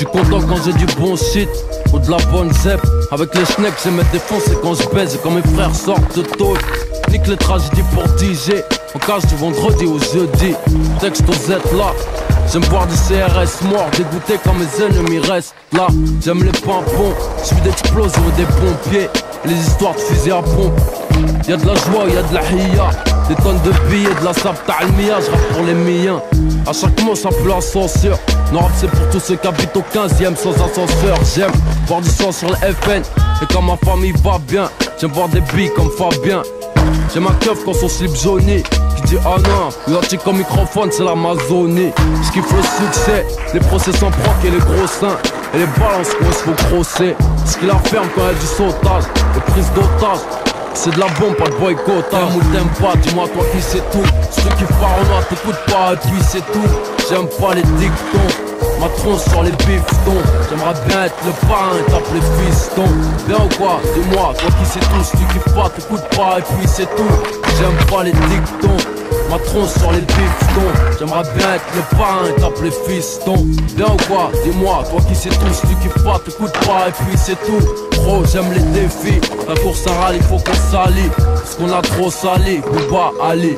content quand j'ai du bon shit ou de la bonne zep. Avec les schnecks, j'aime me défoncer quand je baise et quand mes frères sortent de tôle. Nique les tragédies pour DJ. On cache du vendredi au jeudi. Texte aux Z là. J'aime boire du CRS mort, dégoûté quand mes ennemis restent là. J'aime les pimpons, j'suis d'explosion des pompiers. Les histoires de fusils à pompe. Y'a de la joie, y'a de la hiya. Des tonnes de billets, de la sabta almia, j'rappe pour les miens. À chaque mot, ça peut l'ascenseur. Non, rap, c'est pour tous ceux qui habitent au 15ème sans ascenseur. J'aime boire du sang sur le FN. Et quand ma famille va bien, j'aime voir des billes comme Fabien. J'aime ma keuf quand son slip jauni Qui dit ah non, l'antique comme microphone c'est l'Amazonie Ce qui fait le succès, les procès sans proc et les gros seins Et les balances qu'on se faut grosser Ce qui la ferme quand elle du sautage Les prises d'otage c'est de la bombe, pas de boycott. T'aimes ou t'aimes pas, dis-moi toi qui c'est tout. Ceux qui faronnent, t'écoutes pas, et puis c'est tout. J'aime pas les dictons. Ma tronche sur les bifetons. J'aimerais bien être le parrain et t'appeler fiston. Bien ou quoi? Dis-moi, toi qui sais tout Si tu kiffes pas, t'écoutes pas et puis c'est tout. J'aime pas les dictons. Ma tronche sur les bifetons. J'aimerais bien être le parrain et t'appeler fiston. Bien ou quoi? Dis-moi, toi qui sais tout Si tu kiffes pas, t'écoutes pas et puis c'est tout. Gros, j'aime les défis. La course à rallye, faut qu'on s'allie. Parce qu'on a trop sali, Bouba, Ali